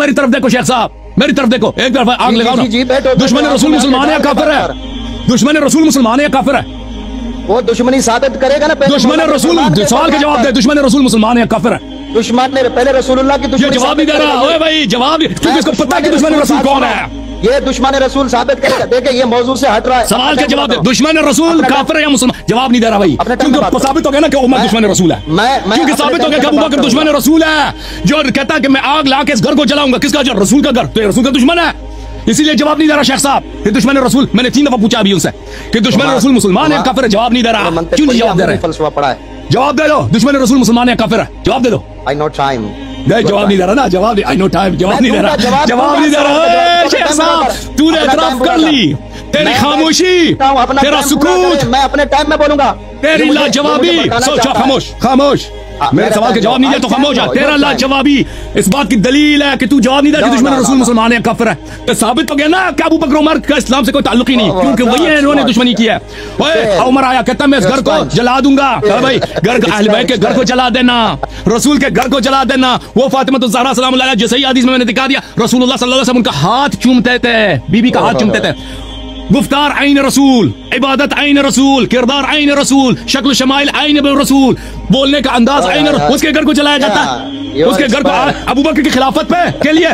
میری طرف دیکھو شیخ صاحب میری طرف دیکھو ایک طرف آگ لگا دشمن رسول مسلمان ہے کافر ہے؟ دشمن رسول مسلمان ہے کافر ہے؟ وہ دشمنی ثابت کرے گا نا دشمن رسول سوال کا جواب دے دشمن رسول مسلمان ہے کافر ہے؟ دشمن نے پہلے رسول اللہ کی دشمنی جواب بھی دے رہا ہے بھائی جواب کیونکہ اس کو پتہ ہے کہ دشمن رسول کون ہے۔ یہ دشمن رسول ثابت کر دیکھیں یہ موضوع سے ہٹ رہا ہے۔ سوال کے جواب دے۔ دشمن رسول کافر ہے یا مسلمان؟ جواب نہیں دے رہا بھائی۔ کیونکہ ثابت ہو گیا نا کہ عمر دشمن رسول ہے۔ کیونکہ ثابت ہو گیا کہ ابوبکر دشمن رسول ہے۔ جو کہتا ہے کہ میں آگ لا کے اس گھر کو جلاؤں گا کس کا جو رسول کا گھر۔ تو یہ رسول کا دشمن ہے۔ اسی لیے جواب نہیں دے رہا شیخ صاحب یہ دشمن رسول میں نے تین دفعہ پوچھا ابھی ان سے کہ دشمن رسول مسلمان ہے کافر ہے جواب نہیں دے رہا۔ کیوں نہیں جواب دے رہے؟ ہے۔ جواب دے دو۔ دشمن رسول مسلمان ہے کافر ہے جواب دے دو۔ نہیں جواب نہیں دے رہا نا جواب نہیں۔ آئی نو ٹائم جواب نہیں دے رہا۔ جواب نہیں دے رہا۔ شیخ صاحب تو نے اعتراف کر لی۔ تیری خاموشی تیرا سکوت میں اپنے ٹائم میں بولوں گا۔ تیری لا جوابی سوچا خاموش خاموش۔ میرے سوال کے جواب نہیں دیا تو خاموش ہے۔ تیرا اللہ جوابی اس بات کی دلیل ہے کہ تو جواب نہیں دیا کہ دشمن رسول مسلمان ہے کافر ہے تو ثابت تو گیا نا کہ ابو بکر عمر کا اسلام سے کوئی تعلق ہی نہیں کیونکہ وہی ہیں انہوں نے دشمنی کی ہے۔ اوئے عمر آیا کہتا میں اس گھر کو جلا دوں گا۔ بھائی گھر اہل بیت کے گھر کو جلا دینا رسول کے گھر کو جلا دینا۔ وہ فاطمہ الزہرا سلام اللہ علیہ جیسے ہی حدیث میں میں نے دکھا دیا رسول اللہ صلی اللہ علیہ وسلم ان کا ہاتھ چومتے تھے بی بی کا ہاتھ چومتے تھے۔ گفتار عین رسول عبادت عین رسول کردار عین رسول شکل و شمائل عین رسول بولنے کا انداز عین رسول اس کے گھر کو چلایا جاتا ہے اس کے گھر کو ابو بکر کی خلافت پہ کے لیے؟